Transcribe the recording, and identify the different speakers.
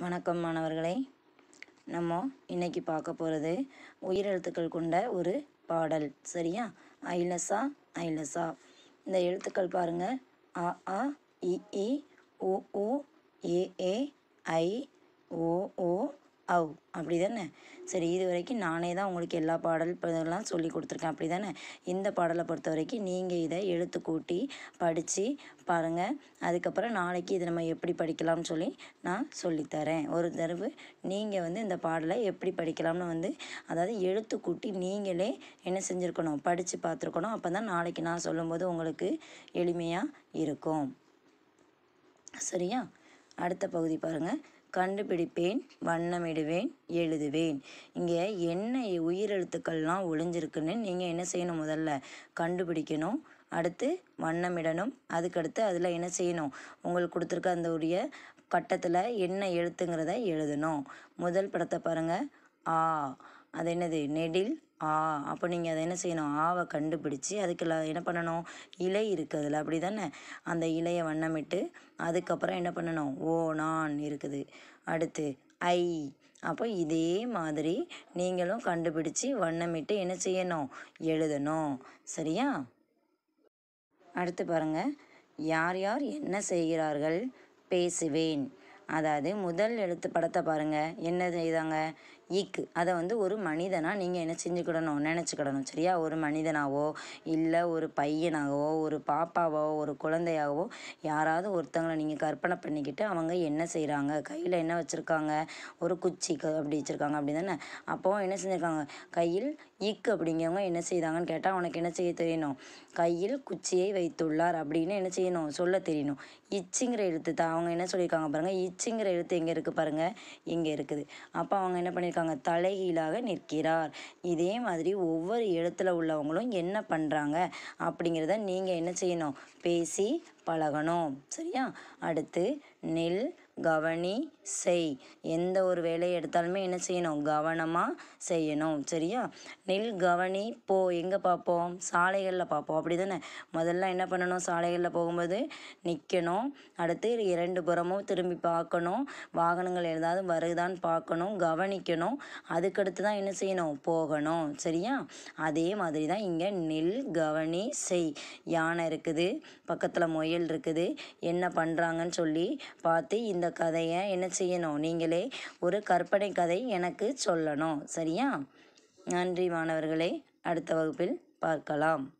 Speaker 1: வணக்கம் மாணவர்களே. நம்ம இன்னைக்கு பார்க்க போகிறது உயிரெழுத்துக்கள் கொண்ட ஒரு பாடல். சரியா? ஐலசா ஐலசா. இந்த எழுத்துக்கள் பாருங்கள் அ ஆ இ ஓ உ உ ஏ ஏ ஐ ஓ ஓ அவ் அப்படி தானே சரி இது வரைக்கும் நானே தான் உங்களுக்கு எல்லா பாடல் இதெல்லாம் சொல்லி கொடுத்துருக்கேன். அப்படி தானே இந்த பாடலை பொறுத்த வரைக்கும் நீங்கள் இதை எழுத்து கூட்டி படித்து பாருங்கள் அதுக்கப்புறம் நாளைக்கு இதை நம்ம எப்படி படிக்கலாம்னு சொல்லி நான் சொல்லித்தரேன் ஒரு தடவை நீங்கள் வந்து இந்த பாடலை எப்படி படிக்கலாம்னு வந்து அதாவது எழுத்து கூட்டி நீங்களே என்ன செஞ்சுருக்கணும் படித்து பார்த்துருக்கணும். அப்போ தான் நாளைக்கு நான் சொல்லும்போது உங்களுக்கு எளிமையாக இருக்கும். சரியா? அடுத்த பகுதி பாருங்கள் கண்டுபிடிப்பேன் வண்ணமிடுவேன் எழுதுவேன். இங்கே என்ன உயிரெழுத்துக்கள்லாம் ஒளிஞ்சிருக்குன்னு நீங்கள் என்ன செய்யணும் முதல்ல? கண்டுபிடிக்கணும் அடுத்து வண்ணமிடணும் அதுக்கடுத்து அதில் என்ன செய்யணும்? உங்களுக்கு கொடுத்துருக்க அந்த உடைய கட்டத்தில் என்ன எழுத்துங்கிறத எழுதணும். முதல் படத்தை பாருங்கள் ஆ அது என்னது? நெடில் ஆ அப்போ நீங்கள் அதை என்ன செய்யணும்? ஆவை கண்டுபிடிச்சி அதுக்கு என்ன பண்ணணும்? இலை இருக்குது அதில் அப்படி தானே அந்த இலையை வண்ணமிட்டு அதுக்கப்புறம் என்ன பண்ணணும்? ஓ நான் இருக்குது. அடுத்து ஐ. அப்போ இதே மாதிரி நீங்களும் கண்டுபிடிச்சி வண்ணமிட்டு என்ன செய்யணும்? எழுதணும். சரியா? அடுத்து பாருங்கள் யார் யார் என்ன செய்கிறார்கள்? பேசுவேன். அதாவது முதல் எழுத்து படத்தை பாருங்கள் என்ன செய்தாங்க? ஈக்கு. அதை வந்து ஒரு மனிதனாக நீங்கள் என்ன செஞ்சுக்கிடணும் நினச்சிக்கிடணும் சரியா? ஒரு மனிதனாகவோ இல்லை ஒரு பையனாகவோ ஒரு பாப்பாவோ ஒரு குழந்தையாகவோ யாராவது ஒருத்தங்களை நீங்கள் கற்பனை பண்ணிக்கிட்டு அவங்க என்ன செய்கிறாங்க கையில் என்ன வச்சுருக்காங்க ஒரு குச்சி க அப்படி வச்சுருக்காங்க அப்படி தானே? அப்போது என்ன செஞ்சுருக்காங்க? கையில் ஈக்கு அப்படிங்கிறவங்க என்ன செய்தாங்கன்னு கேட்டால் அவனுக்கு என்ன செய்ய தெரியணும்? கையில் குச்சியை வைத்துள்ளார் அப்படின்னு என்ன செய்யணும்? சொல்ல தெரியணும். இச்சுங்கிற எழுத்து தான். அவங்க என்ன சொல்லியிருக்காங்க பாருங்கள் இச்சுங்கிற எழுத்து எங்கே இருக்குது பாருங்கள் இங்கே இருக்குது. அப்போ அவங்க என்ன பண்ணியிருக்காங்க? இருக்காங்க. தலைகீழாக நிற்கிறார். இதே மாதிரி ஒவ்வொரு இடத்துல உள்ளவங்களும் என்ன பண்ணுறாங்க அப்படிங்கிறத நீங்கள் என்ன செய்யணும்? பேசி பழகணும். சரியா? அடுத்து நெல் கவனி செய். எந்த ஒரு வேலையை எடுத்தாலுமே என்ன செய்யணும்? கவனமாக செய்யணும். சரியா? நெல் கவனி போ. எங்கே பார்ப்போம்? சாலைகளில் பார்ப்போம். அப்படி தானே முதல்ல என்ன பண்ணணும்? சாலைகளில் போகும்போது நிற்கணும் அடுத்து இரண்டு புறமும் திரும்பி பார்க்கணும். வாகனங்கள் ஏதாவது வருதான்னு பார்க்கணும். கவனிக்கணும். அதுக்கடுத்து தான் என்ன செய்யணும்? போகணும். சரியா? அதே மாதிரி தான் இங்கே நெல் கவனி செய். யானை இருக்குது. பக்கத்தில் முயல் இருக்குது. என்ன பண்ணுறாங்கன்னு சொல்லி பார்த்து இந்த கதையை என்ன செய்யணும்? நீங்களே ஒரு கற்பனை கதை எனக்கு சொல்லணும். சரியா? நன்றி மாணவர்களே. அடுத்த வகுப்பில் பார்க்கலாம்.